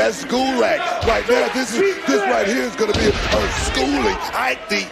That's school act. Right now, this is this right here is gonna be a schooling. I think